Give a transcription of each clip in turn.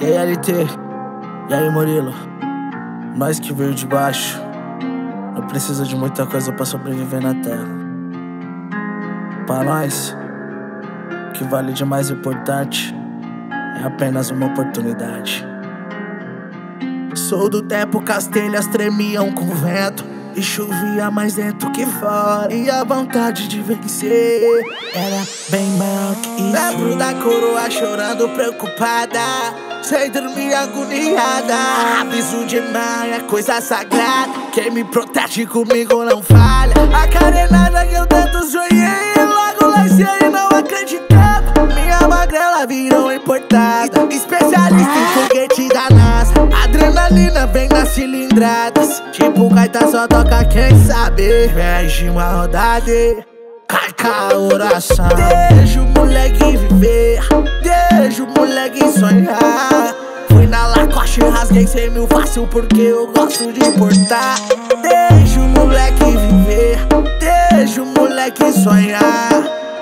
E aí, LT? E aí, Murilo? Nós que veio de baixo, não precisa de muita coisa para sobreviver na terra. Para nós, o que vale de mais importante é apenas uma oportunidade. Sou do tempo que as telhas tremiam com o vento e chovia mais dentro que fora. E a vontade de vencer era bem maior que isso. Lembro da coroa chorando, preocupada. Sem dormir agoniada Aviso de mãe é coisa sagrada. Quem me protege comigo não falha. A carenada que eu tanto sonhei Logo lancei e não acreditava. Minha magrela virou importada. Especialista em foguete da NASA. Adrenalina vem nas cilindradas. Tipo gaita só toca quem sabe. Vem uma rodada Cai com a oração. Deixa o moleque rasguei 100 mil fácil Porque eu gosto de importar Deixa o moleque viver Deixa o moleque sonhar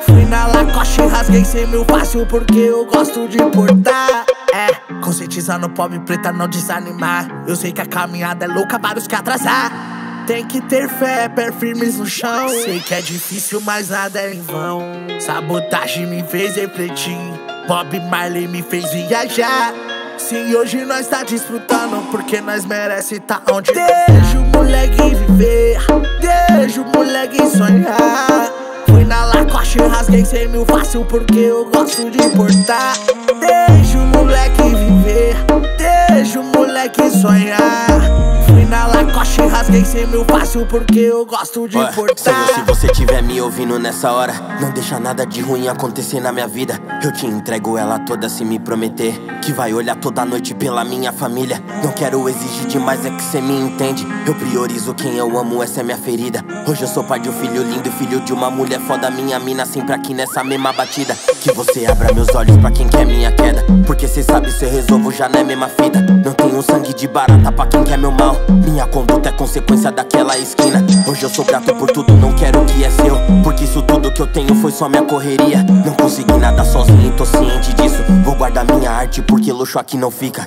Fui na Lacoste e rasguei 100 mil fácil Porque eu gosto de importar É, conscientizando pobre preta não desanimar Eu sei que a caminhada é louca, vários que atrasar tem que ter fé, pé firmes no chão. Sei que é difícil, mas nada é em vão. Sabotagem me fez refletir. Bob Marley me fez viajar. Sim, hoje nós tá desfrutando, porque nós merece tá onde Deixa o moleque viver, deixa o moleque sonhar. Fui na Lacoste rasguei 100 mil fácil, porque eu gosto de importar. Deixa o moleque viver, 100 mil fácil porque eu gosto de importar. Se você tiver me ouvindo nessa hora Não deixa nada de ruim acontecer na minha vida. Eu te entrego ela toda se me prometer Que vai olhar toda noite pela minha família. Não quero exigir demais, é que cê me entende. Eu priorizo quem eu amo, essa é minha ferida. Hoje eu sou pai de um filho lindo, filho de uma mulher foda. Minha mina sempre aqui nessa mesma batida. Que você abra meus olhos pra quem quer minha queda. Porque cê sabe se eu resolvo já não é mesma fita. Não tenho sangue de barata pra quem quer meu mal. Minha conduta é consequência daquela esquina. Hoje eu sou grato por tudo, não quero o que é seu. Porque isso tudo que eu tenho foi só minha correria. Não consegui nada sozinho, tô ciente disso. Vou guardar minha arte porque luxo aqui não fica.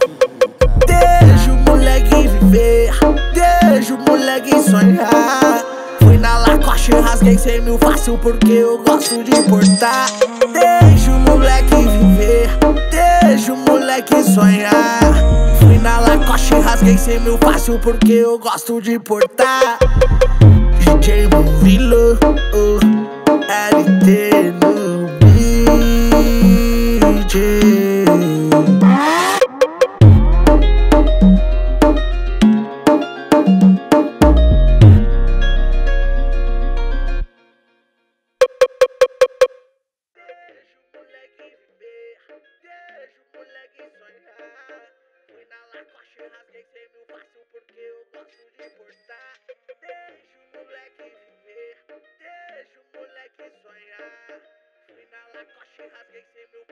Deixa o moleque viver, deixa o moleque sonhar. Fui na Lacoste rasguei 100 mil fácil porque eu gosto de importar. Deixa 100 mil fácil porque eu gosto de portar. DJ Murilo, oh, LT rasguei cem mil fácil porque eu gosto de importar. Deixa o moleque viver, deixa o moleque sonhar. Fui na Lacoste e rasguei cem mil